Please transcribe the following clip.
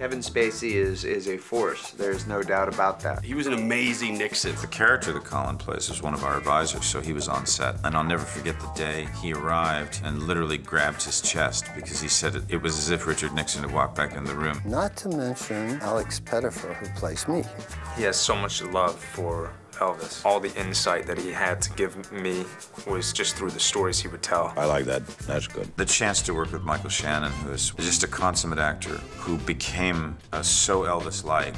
Kevin Spacey is, is a force. There's no doubt about that. He was an amazing Nixon. The character that Colin plays is one of our advisors, so he was on set. And I'll never forget the day he arrived and literally grabbed his chest because he said it, it was as if Richard Nixon had walked back in the room. Not to mention Alex Pettyfer, who plays me. He has so much love for Elvis. All the insight that he had to give me was just through the stories he would tell. I like that. That's good. The chance to work with Michael Shannon, who is just a consummate actor who became uh, so Elvis like